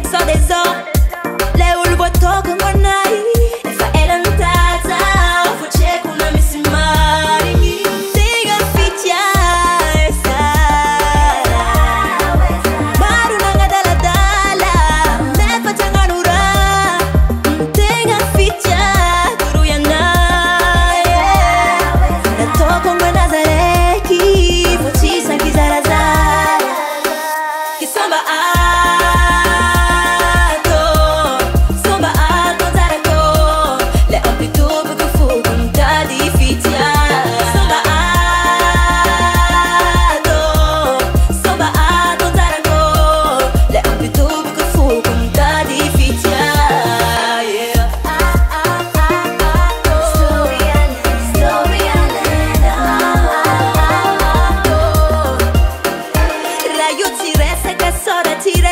che so tesoro Lei un vuoto con